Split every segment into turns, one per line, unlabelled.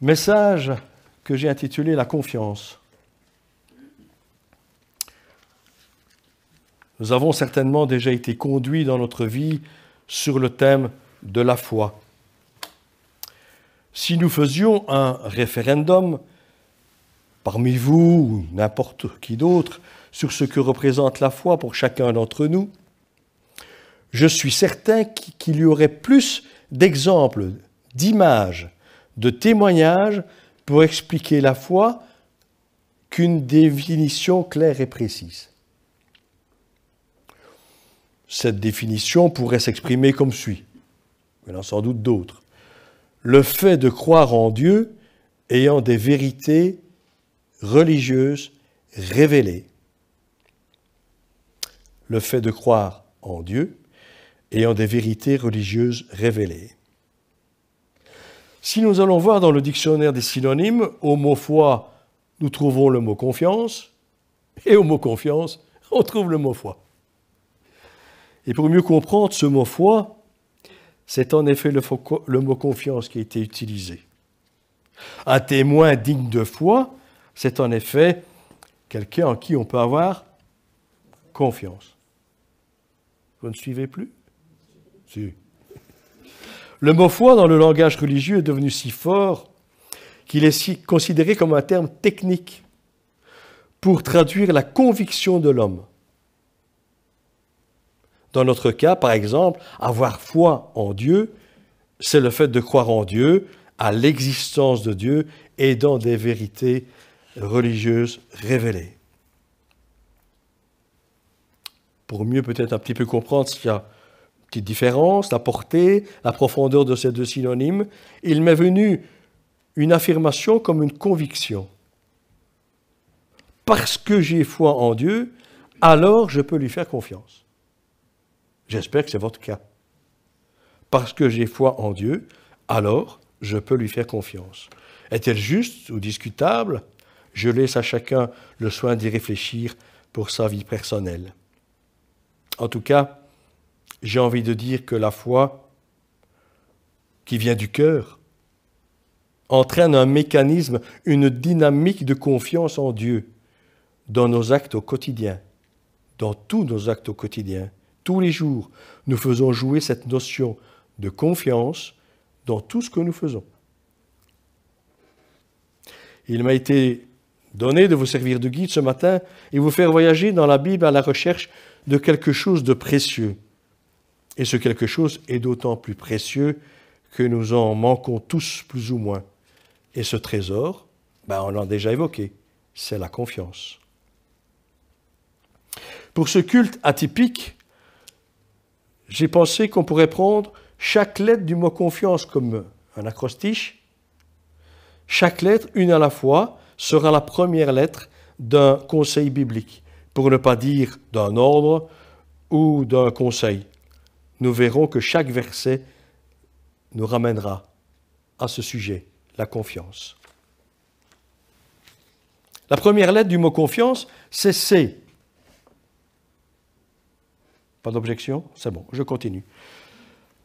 Message que j'ai intitulé La confiance. Nous avons certainement déjà été conduits dans notre vie sur le thème de la foi. Si nous faisions un référendum, parmi vous ou n'importe qui d'autre, sur ce que représente la foi pour chacun d'entre nous, je suis certain qu'il y aurait plus d'exemples, d'images, de témoignages pour expliquer la foi qu'une définition claire et précise. Cette définition pourrait s'exprimer comme suit. Il y en sans doute d'autres. Le fait de croire en Dieu ayant des vérités religieuses révélées. Le fait de croire en Dieu ayant des vérités religieuses révélées. Si nous allons voir dans le dictionnaire des synonymes, au mot foi, nous trouvons le mot confiance, et au mot confiance, on trouve le mot foi. Et pour mieux comprendre ce mot foi, c'est en effet le, mot confiance qui a été utilisé. Un témoin digne de foi, c'est en effet quelqu'un en qui on peut avoir confiance. Vous ne suivez plus? Si. Le mot foi dans le langage religieux est devenu si fort qu'il est considéré comme un terme technique pour traduire la conviction de l'homme. Dans notre cas, par exemple, avoir foi en Dieu, c'est le fait de croire en Dieu, à l'existence de Dieu et dans des vérités religieuses révélées. Pour mieux peut-être un petit peu comprendre s'il y a petite différence, la portée, la profondeur de ces deux synonymes, il m'est venu une affirmation comme une conviction. Parce que j'ai foi en Dieu, alors je peux lui faire confiance. J'espère que c'est votre cas. Parce que j'ai foi en Dieu, alors je peux lui faire confiance. Est-elle juste ou discutable? Je laisse à chacun le soin d'y réfléchir pour sa vie personnelle. En tout cas, j'ai envie de dire que la foi qui vient du cœur entraîne un mécanisme, une dynamique de confiance en Dieu dans nos actes au quotidien, dans tous nos actes au quotidien tous les jours, nous faisons jouer cette notion de confiance dans tout ce que nous faisons. Il m'a été donné de vous servir de guide ce matin et vous faire voyager dans la Bible à la recherche de quelque chose de précieux. Et ce quelque chose est d'autant plus précieux que nous en manquons tous plus ou moins. Et ce trésor, ben on l'a déjà évoqué, c'est la confiance. Pour ce culte atypique, j'ai pensé qu'on pourrait prendre chaque lettre du mot confiance comme un acrostiche. Chaque lettre, une à la fois, sera la première lettre d'un conseil biblique, pour ne pas dire d'un ordre ou d'un conseil. Nous verrons que chaque verset nous ramènera à ce sujet, la confiance. La première lettre du mot confiance, c'est C. Pas d'objection? C'est bon, je continue.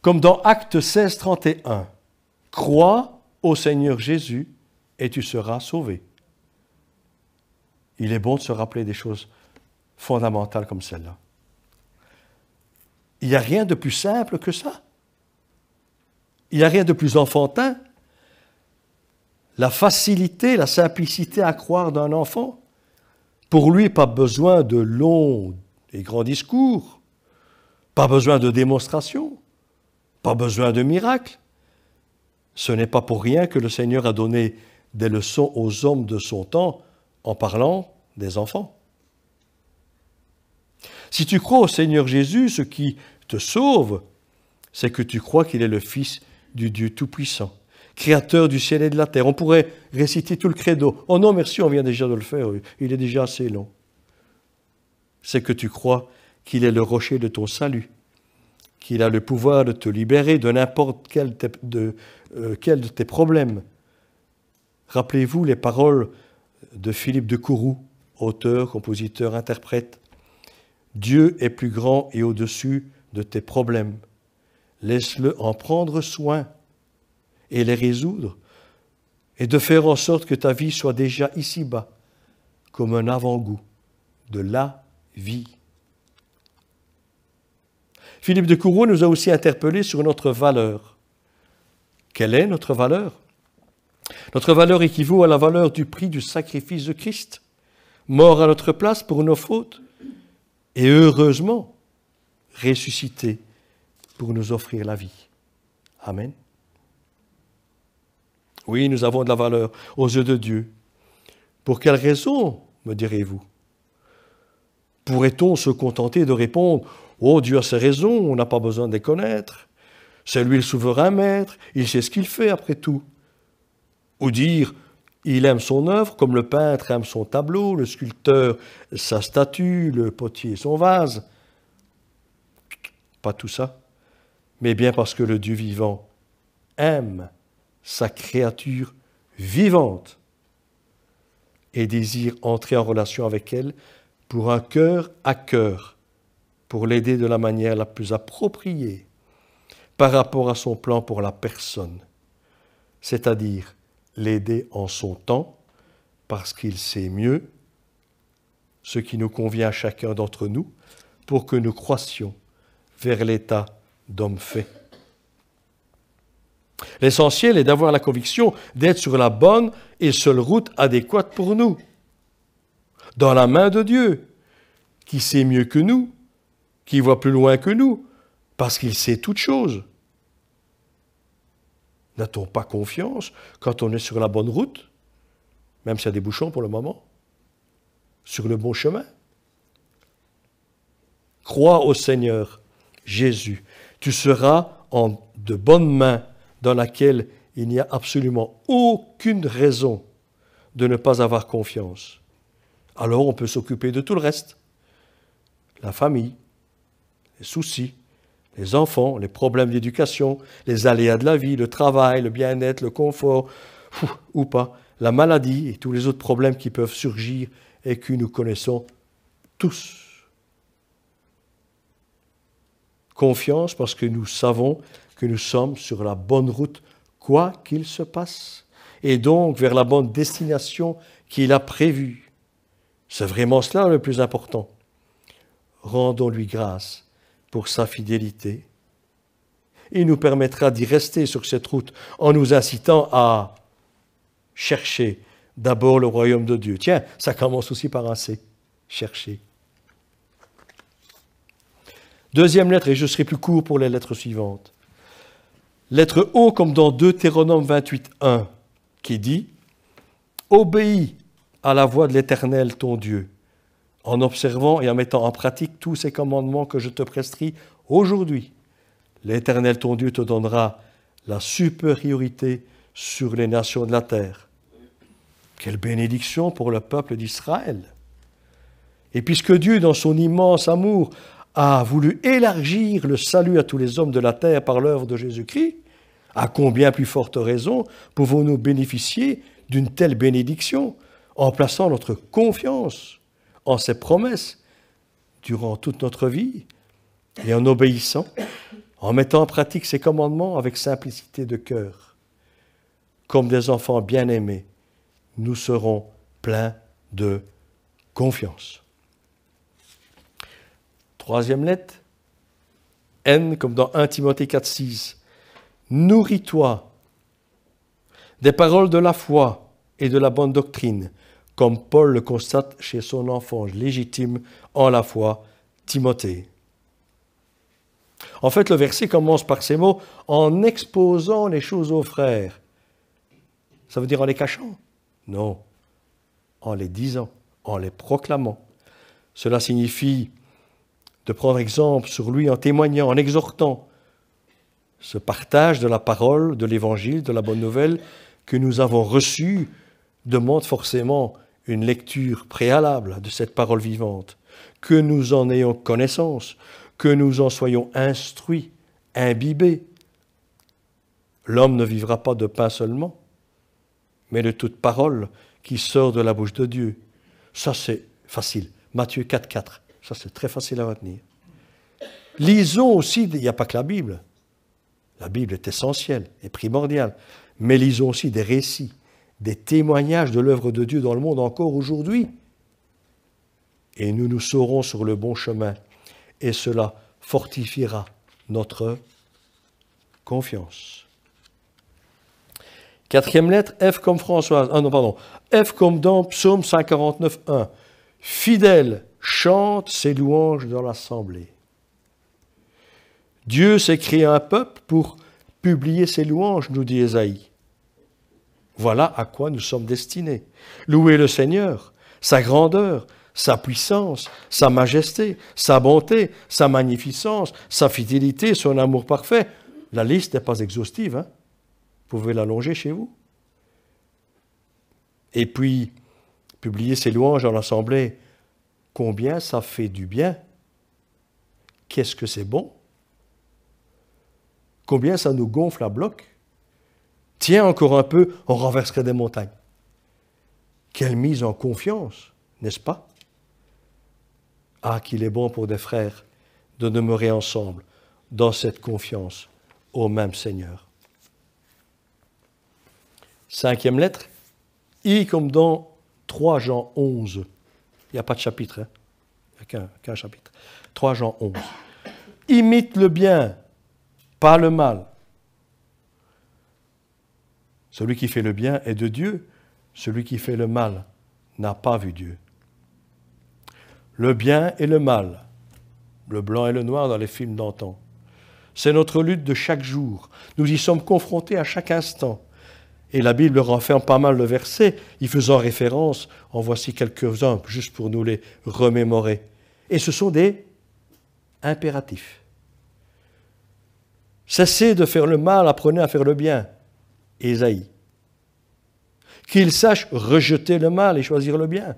Comme dans Acte 16, 31, crois au Seigneur Jésus et tu seras sauvé. Il est bon de se rappeler des choses fondamentales comme celle-là. Il n'y a rien de plus simple que ça. Il n'y a rien de plus enfantin. La facilité, la simplicité à croire d'un enfant. Pour lui, pas besoin de longs et grands discours. Pas besoin de démonstration, pas besoin de miracle. Ce n'est pas pour rien que le Seigneur a donné des leçons aux hommes de son temps en parlant des enfants. Si tu crois au Seigneur Jésus, ce qui te sauve, c'est que tu crois qu'il est le Fils du Dieu Tout-Puissant, Créateur du ciel et de la terre. On pourrait réciter tout le credo. Oh non, merci, on vient déjà de le faire, il est déjà assez long. C'est que tu crois qu'il est le rocher de ton salut, qu'il a le pouvoir de te libérer de n'importe quel, de, euh, de tes problèmes. Rappelez-vous les paroles de Philippe de Courroux, auteur, compositeur, interprète. Dieu est plus grand et au-dessus de tes problèmes. Laisse-le en prendre soin et les résoudre et de faire en sorte que ta vie soit déjà ici-bas, comme un avant-goût de la vie. Philippe de Courreau nous a aussi interpellés sur notre valeur. Quelle est notre valeur? Notre valeur équivaut à la valeur du prix du sacrifice de Christ, mort à notre place pour nos fautes, et heureusement ressuscité pour nous offrir la vie. Amen. Oui, nous avons de la valeur aux yeux de Dieu. Pour quelle raison, me direz-vous? Pourrait-on se contenter de répondre Oh, Dieu a ses raisons, on n'a pas besoin de les connaître. C'est lui le souverain maître, il sait ce qu'il fait après tout. Ou dire il aime son œuvre comme le peintre aime son tableau, le sculpteur sa statue, le potier son vase. Pas tout ça, mais bien parce que le Dieu vivant aime sa créature vivante et désire entrer en relation avec elle pour un cœur à cœur, pour l'aider de la manière la plus appropriée par rapport à son plan pour la personne, c'est-à-dire l'aider en son temps, parce qu'il sait mieux ce qui nous convient à chacun d'entre nous, pour que nous croissions vers l'état d'homme fait. L'essentiel est d'avoir la conviction d'être sur la bonne et seule route adéquate pour nous, dans la main de Dieu, qui sait mieux que nous, qui voit plus loin que nous, parce qu'il sait toutes choses. N'a-t-on pas confiance quand on est sur la bonne route, même s'il y a des bouchons pour le moment, sur le bon chemin? Crois au Seigneur Jésus. Tu seras en de bonnes mains dans laquelle il n'y a absolument aucune raison de ne pas avoir confiance. Alors on peut s'occuper de tout le reste. La famille, les soucis, les enfants, les problèmes d'éducation, les aléas de la vie, le travail, le bien-être, le confort, ou pas, la maladie et tous les autres problèmes qui peuvent surgir et que nous connaissons tous. Confiance parce que nous savons que nous sommes sur la bonne route, quoi qu'il se passe, et donc vers la bonne destination qu'il a prévue. C'est vraiment cela le plus important. Rendons-lui grâce pour sa fidélité. Il nous permettra d'y rester sur cette route en nous incitant à chercher d'abord le royaume de Dieu. Tiens, ça commence aussi par un C. Chercher. Deuxième lettre, et je serai plus court pour les lettres suivantes. Lettre O comme dans Deutéronome 28, 1, qui dit Obéis à la voix de l'Éternel ton Dieu en observant et en mettant en pratique tous ces commandements que je te prescris aujourd'hui. L'Éternel ton Dieu te donnera la supériorité sur les nations de la terre. Quelle bénédiction pour le peuple d'Israël. Et puisque Dieu, dans son immense amour, a voulu élargir le salut à tous les hommes de la terre par l'œuvre de Jésus-Christ, à combien plus forte raison pouvons-nous bénéficier d'une telle bénédiction en plaçant notre confiance en ses promesses durant toute notre vie et en obéissant, en mettant en pratique ses commandements avec simplicité de cœur. Comme des enfants bien-aimés, nous serons pleins de confiance. Troisième lettre, N comme dans 1 Timothée 4, 6. Nourris-toi des paroles de la foi et de la bonne doctrine, comme Paul le constate chez son enfant légitime en la foi, Timothée. En fait, le verset commence par ces mots en exposant les choses aux frères. Ça veut dire en les cachant? Non, en les disant, en les proclamant. Cela signifie de prendre exemple sur lui en témoignant, en exhortant. Ce partage de la parole, de l'évangile, de la bonne nouvelle que nous avons reçu demande forcément une lecture préalable de cette parole vivante, que nous en ayons connaissance, que nous en soyons instruits, imbibés. L'homme ne vivra pas de pain seulement, mais de toute parole qui sort de la bouche de Dieu. Ça, c'est facile. Matthieu 4, 4. Ça, c'est très facile à retenir. Lisons aussi, il n'y a pas que la Bible. La Bible est essentielle et primordiale. Mais lisons aussi des récits, des témoignages de l'œuvre de Dieu dans le monde encore aujourd'hui. Et nous nous saurons sur le bon chemin. Et cela fortifiera notre confiance. Quatrième lettre, F comme Françoise. Ah non, pardon. F comme dans Psaume 149, 1. Fidèle chante ses louanges dans l'assemblée. Dieu s'est créé un peuple pour publier ses louanges, nous dit Esaïe. Voilà à quoi nous sommes destinés. Louer le Seigneur, sa grandeur, sa puissance, sa majesté, sa bonté, sa magnificence, sa fidélité, son amour parfait. La liste n'est pas exhaustive. Hein vous pouvez l'allonger chez vous. Et puis, publier ses louanges dans l'assemblée, combien ça fait du bien Qu'est-ce que c'est bon Combien ça nous gonfle à bloc Tiens encore un peu, on renverserait des montagnes. Quelle mise en confiance, n'est-ce pas Ah, qu'il est bon pour des frères de demeurer ensemble dans cette confiance au même Seigneur. Cinquième lettre, I comme dans 3 Jean 11. N'y a pas de chapitre, hein? il n'y a qu'un chapitre. 3 Jean 11. Imite le bien, pas le mal. Celui qui fait le bien est de Dieu, celui qui fait le mal n'a pas vu Dieu. Le bien et le mal, le blanc et le noir dans les films d'antan. C'est notre lutte de chaque jour. Nous y sommes confrontés à chaque instant. Et la Bible renferme pas mal de versets y faisant référence. En voici quelques-uns, juste pour nous les remémorer. Et ce sont des impératifs. Cessez de faire le mal, apprenez à faire le bien. Ésaïe. Qu'il sache rejeter le mal et choisir le bien.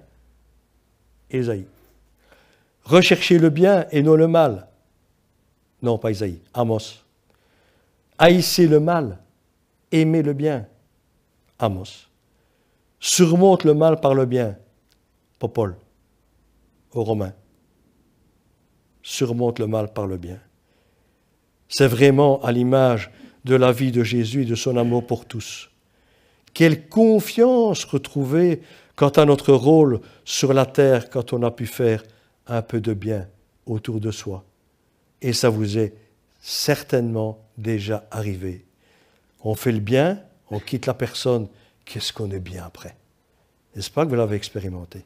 Ésaïe. Rechercher le bien et non le mal. Non, pas Isaïe, Amos. Haïssez le mal, aimez le bien. Amos. Surmonte le mal par le bien. Popol, aux Romains. Surmonte le mal par le bien. C'est vraiment à l'image de la vie de Jésus et de son amour pour tous. Quelle confiance retrouver quant à notre rôle sur la terre quand on a pu faire un peu de bien autour de soi. Et ça vous est certainement déjà arrivé. On fait le bien, on quitte la personne, qu'est-ce qu'on est bien après? N'est-ce pas que vous l'avez expérimenté?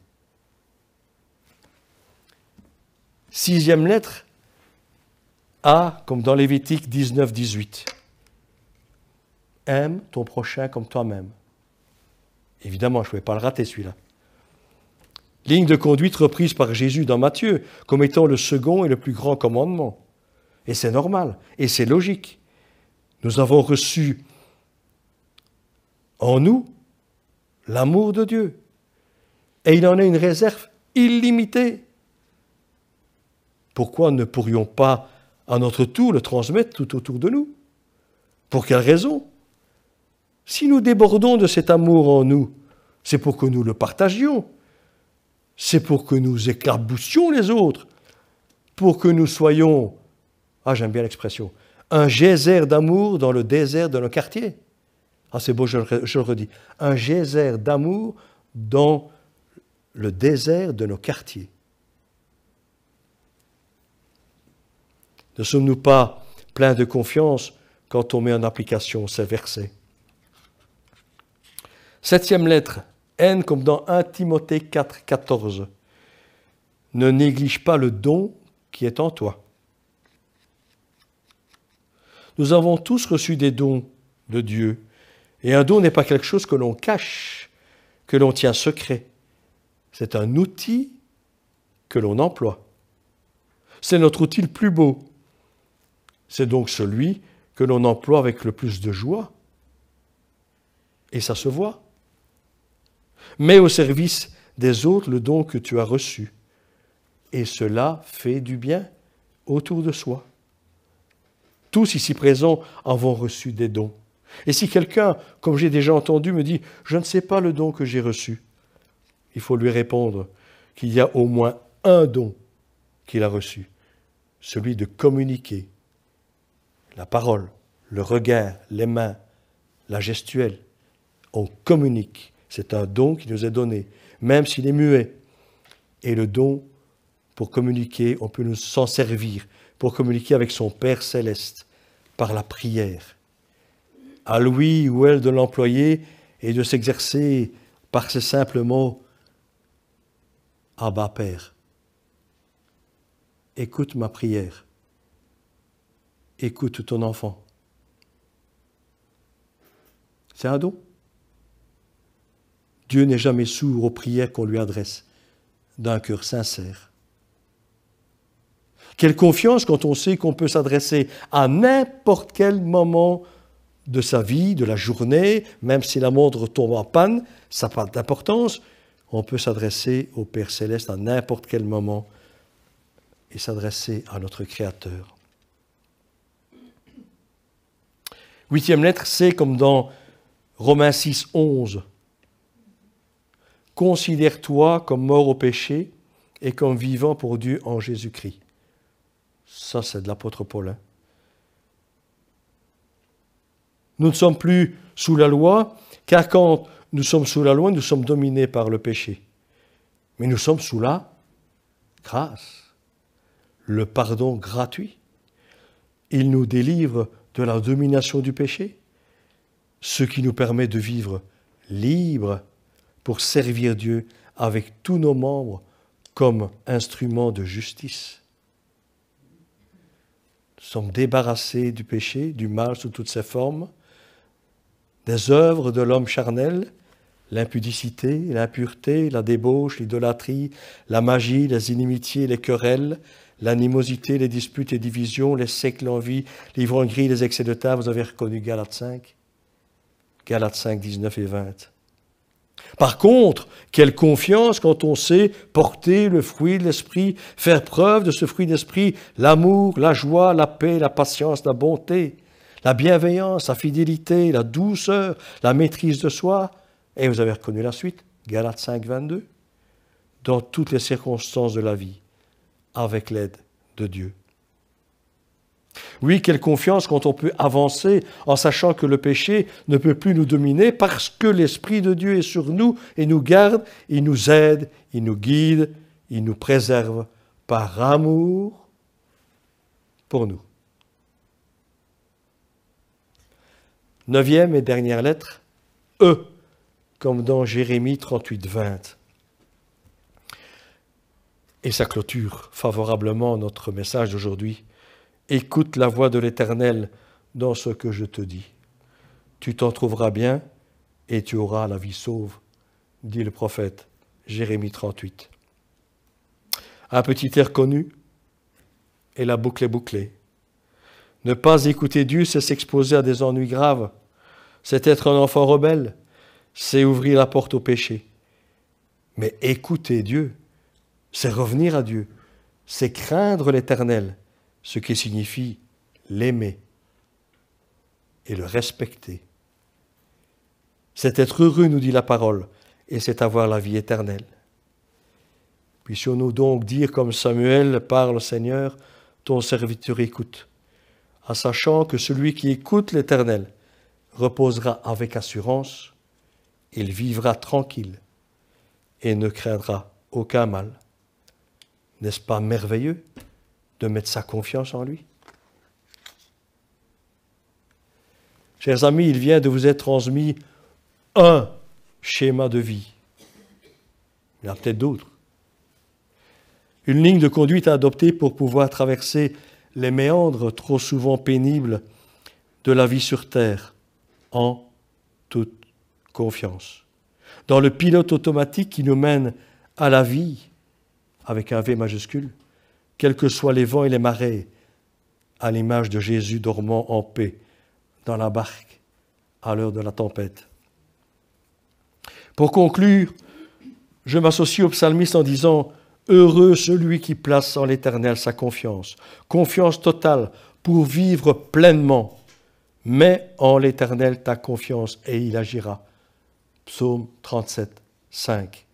Sixième lettre, A, comme dans Lévitique 19, 18. Aime ton prochain comme toi-même. Évidemment, je ne pouvais pas le rater celui-là. Ligne de conduite reprise par Jésus dans Matthieu comme étant le second et le plus grand commandement. Et c'est normal, et c'est logique. Nous avons reçu en nous l'amour de Dieu. Et il en a une réserve illimitée. Pourquoi ne pourrions pas à notre tour le transmettre tout autour de nous? Pour quelle raison? Si nous débordons de cet amour en nous, c'est pour que nous le partagions, c'est pour que nous éclaboussions les autres, pour que nous soyons, ah j'aime bien l'expression, un geyser d'amour dans le désert de nos quartiers. Ah c'est beau, je le, redis, un geyser d'amour dans le désert de nos quartiers. Ne sommes-nous pas pleins de confiance quand on met en application ces versets? Septième lettre, N comme dans 1 Timothée 4, 14. Ne néglige pas le don qui est en toi. Nous avons tous reçu des dons de Dieu. Et un don n'est pas quelque chose que l'on cache, que l'on tient secret. C'est un outil que l'on emploie. C'est notre outil le plus beau. C'est donc celui que l'on emploie avec le plus de joie. Et ça se voit. Mets au service des autres le don que tu as reçu. Et cela fait du bien autour de soi. Tous ici présents avons reçu des dons. Et si quelqu'un, comme j'ai déjà entendu, me dit ⁇ Je ne sais pas le don que j'ai reçu ⁇ il faut lui répondre qu'il y a au moins un don qu'il a reçu, celui de communiquer la parole, le regard, les mains, la gestuelle, on communique. C'est un don qui nous est donné, même s'il est muet. Et le don, pour communiquer, on peut nous s'en servir, pour communiquer avec son Père céleste, par la prière. À lui ou elle de l'employer et de s'exercer par ces simples mots Abba Père. Écoute ma prière. Écoute ton enfant. C'est un don. Dieu n'est jamais sourd aux prières qu'on lui adresse d'un cœur sincère. Quelle confiance quand on sait qu'on peut s'adresser à n'importe quel moment de sa vie, de la journée, même si la montre tombe en panne, ça n'a pas d'importance. On peut s'adresser au Père céleste à n'importe quel moment et s'adresser à notre Créateur. Huitième lettre, c'est comme dans Romains 6, 11. Considère-toi comme mort au péché et comme vivant pour Dieu en Jésus-Christ. Ça, c'est de l'apôtre Paulin. Nous ne sommes plus sous la loi, car quand nous sommes sous la loi, nous sommes dominés par le péché. Mais nous sommes sous la grâce, le pardon gratuit. Il nous délivre de la domination du péché, ce qui nous permet de vivre libre pour servir Dieu avec tous nos membres comme instruments de justice. Nous sommes débarrassés du péché, du mal sous toutes ses formes, des œuvres de l'homme charnel, l'impudicité, l'impureté, la débauche, l'idolâtrie, la magie, les inimitiés, les querelles, l'animosité, les disputes, les divisions, les sectes, l'envie, l'ivrognerie, les excès de table. Vous avez reconnu Galates 5 Galates 5, 19 et 20. Par contre, quelle confiance quand on sait porter le fruit de l'esprit, faire preuve de ce fruit d'esprit, l'amour, la joie, la paix, la patience, la bonté, la bienveillance, la fidélité, la douceur, la maîtrise de soi. Et vous avez reconnu la suite, Galates 5, 22. Dans toutes les circonstances de la vie, avec l'aide de Dieu. Oui, quelle confiance quand on peut avancer en sachant que le péché ne peut plus nous dominer parce que l'Esprit de Dieu est sur nous et nous garde, il nous aide, il nous guide, il nous préserve par amour pour nous. Neuvième et dernière lettre, E, comme dans Jérémie 38, 20. Et ça clôture favorablement notre message d'aujourd'hui. Écoute la voix de l'Éternel dans ce que je te dis. Tu t'en trouveras bien et tu auras la vie sauve, dit le prophète Jérémie 38. Un petit air connu et la boucle est bouclée. Ne pas écouter Dieu, c'est s'exposer à des ennuis graves. C'est être un enfant rebelle. C'est ouvrir la porte au péché. Mais écouter Dieu, c'est revenir à Dieu. C'est craindre l'Éternel, ce qui signifie l'aimer et le respecter. C'est être heureux, nous dit la parole, et c'est avoir la vie éternelle. Puissions-nous donc dire comme Samuel, parle Seigneur, ton serviteur écoute en sachant que celui qui écoute l'Éternel reposera avec assurance, il vivra tranquille et ne craindra aucun mal. N'est-ce pas merveilleux de mettre sa confiance en lui? Chers amis, il vient de vous être transmis un schéma de vie. Il y en a peut-être d'autres. Une ligne de conduite à adopter pour pouvoir traverser les méandres trop souvent pénibles de la vie sur Terre en toute confiance. Dans le pilote automatique qui nous mène à la vie, avec un V majuscule, quels que soient les vents et les marées, à l'image de Jésus dormant en paix dans la barque à l'heure de la tempête. Pour conclure, je m'associe au psalmiste en disant Heureux celui qui place en l'Éternel sa confiance, confiance totale pour vivre pleinement. Mets en l'Éternel ta confiance et il agira. Psaume 37, 5.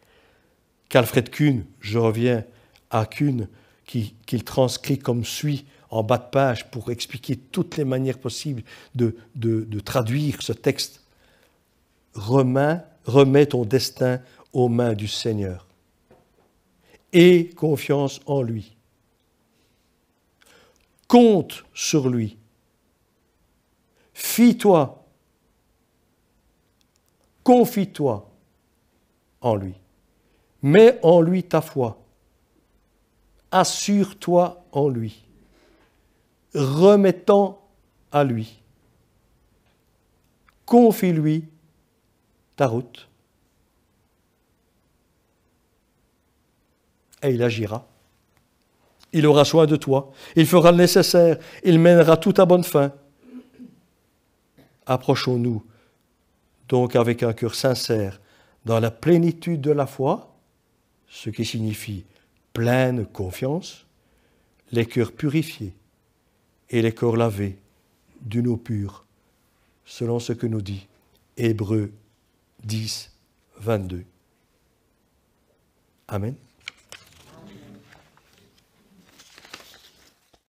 Qu'Alfred Kuhn, je reviens à Kuhn, qu'il transcrit comme suit en bas de page pour expliquer toutes les manières possibles de, de traduire ce texte, remets ton destin aux mains du Seigneur. Aie confiance en lui. Compte sur lui. Fie-toi. Confie-toi en lui. Mets en lui ta foi. Assure-toi en lui. Remettant à lui. Confie-lui ta route. Et il agira. Il aura soin de toi. Il fera le nécessaire. Il mènera tout à bonne fin. Approchons-nous donc avec un cœur sincère dans la plénitude de la foi, ce qui signifie pleine confiance, les cœurs purifiés et les corps lavés d'une eau pure, selon ce que nous dit Hébreu 10, 22. Amen.